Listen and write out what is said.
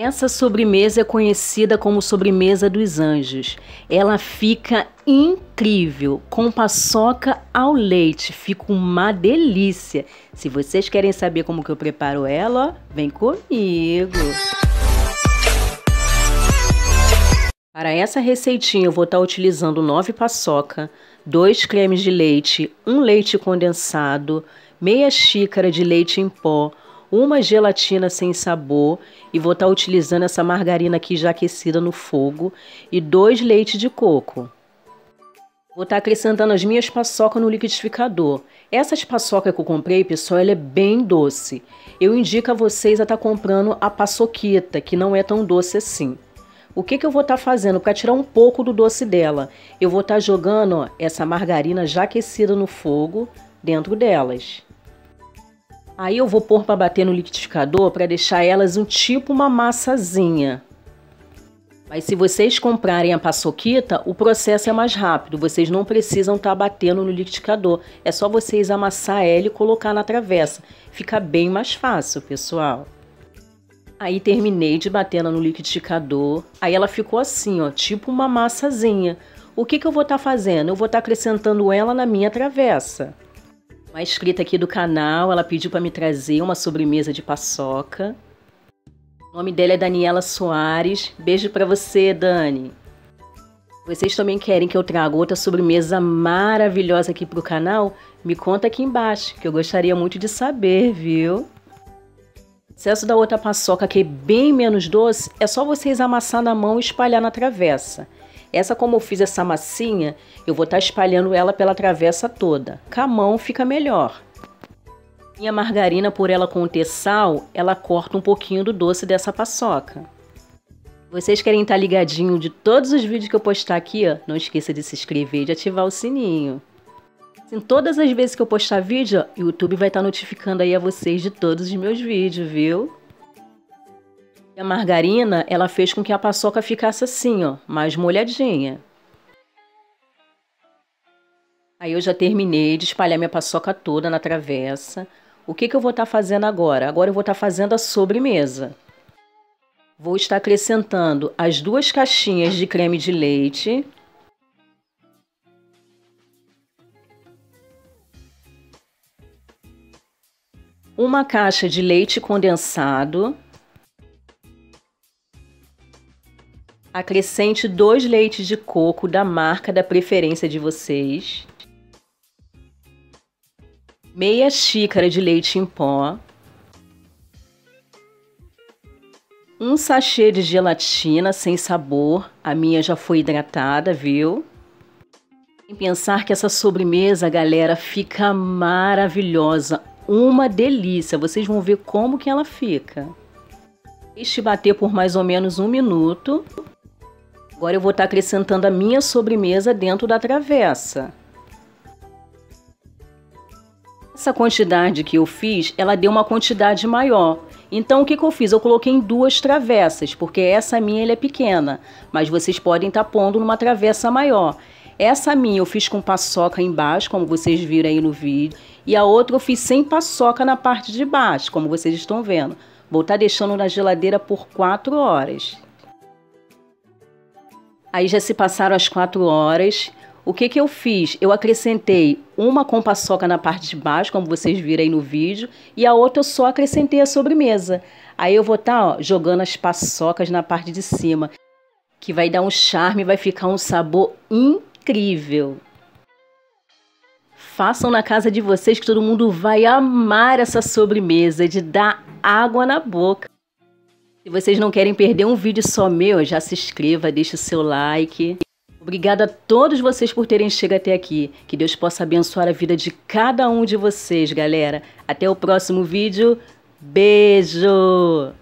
Essa sobremesa é conhecida como sobremesa dos anjos. Ela fica incrível, com paçoca ao leite, fica uma delícia. Se vocês querem saber como que eu preparo ela, vem comigo. Para essa receitinha eu vou estar utilizando 9 paçoca, 2 cremes de leite, um leite condensado, meia xícara de leite em pó, uma gelatina sem sabor e vou estar tá utilizando essa margarina aqui já aquecida no fogo e dois leites de coco. Vou estar tá acrescentando as minhas paçocas no liquidificador. Essas paçocas que eu comprei, pessoal, ela é bem doce. Eu indico a vocês a estar tá comprando a paçoquita, que não é tão doce assim. O que, que eu vou estar tá fazendo para tirar um pouco do doce dela? Eu vou estar tá jogando ó, essa margarina já aquecida no fogo dentro delas. Aí eu vou pôr para bater no liquidificador para deixar elas um tipo uma massazinha. Mas se vocês comprarem a paçoquita, o processo é mais rápido. Vocês não precisam estar tá batendo no liquidificador. É só vocês amassar ela e colocar na travessa. Fica bem mais fácil, pessoal. Aí terminei de bater ela no liquidificador. Aí ela ficou assim, ó, tipo uma massazinha. O que, que eu vou estar tá fazendo? Eu vou estar tá acrescentando ela na minha travessa. Uma inscrita aqui do canal, ela pediu para me trazer uma sobremesa de paçoca. O nome dela é Daniela Soares. Beijo para você, Dani. Vocês também querem que eu traga outra sobremesa maravilhosa aqui pro canal? Me conta aqui embaixo, que eu gostaria muito de saber, viu? O processo da outra paçoca, que é bem menos doce, é só vocês amassar na mão e espalhar na travessa. Essa, como eu fiz essa massinha, eu vou estar tá espalhando ela pela travessa toda. Com a mão fica melhor. Minha margarina, por ela conter sal, ela corta um pouquinho do doce dessa paçoca. Vocês querem estar tá ligadinho de todos os vídeos que eu postar aqui? Ó? Não esqueça de se inscrever e de ativar o sininho. Assim, todas as vezes que eu postar vídeo, o YouTube vai estar tá notificando aí a vocês de todos os meus vídeos, viu? A margarina, ela fez com que a paçoca ficasse assim, ó, mais molhadinha. Aí eu já terminei de espalhar minha paçoca toda na travessa. O que, que eu vou estar tá fazendo agora? Agora eu vou estar tá fazendo a sobremesa. Vou estar acrescentando as duas caixinhas de creme de leite. Uma caixa de leite condensado. Acrescente dois leites de coco da marca da preferência de vocês. Meia xícara de leite em pó. Um sachê de gelatina sem sabor. A minha já foi hidratada, viu? Em pensar que essa sobremesa, galera, fica maravilhosa. Uma delícia. Vocês vão ver como que ela fica. Deixe bater por mais ou menos um minuto. Agora eu vou estar acrescentando a minha sobremesa dentro da travessa. Essa quantidade que eu fiz, ela deu uma quantidade maior. Então o que, que eu fiz? Eu coloquei em duas travessas, porque essa minha é pequena, mas vocês podem estar pondo numa travessa maior. Essa minha eu fiz com paçoca embaixo, como vocês viram aí no vídeo, e a outra eu fiz sem paçoca na parte de baixo, como vocês estão vendo. Vou estar deixando na geladeira por 4 horas. Aí já se passaram as quatro horas. O que, que eu fiz? Eu acrescentei uma com paçoca na parte de baixo, como vocês viram aí no vídeo, e a outra eu só acrescentei a sobremesa. Aí eu vou estar tá, jogando as paçocas na parte de cima, que vai dar um charme, vai ficar um sabor incrível. Façam na casa de vocês que todo mundo vai amar essa sobremesa de dar água na boca. Se vocês não querem perder um vídeo só meu, já se inscreva, deixe o seu like. Obrigada a todos vocês por terem chegado até aqui. Que Deus possa abençoar a vida de cada um de vocês, galera. Até o próximo vídeo. Beijo!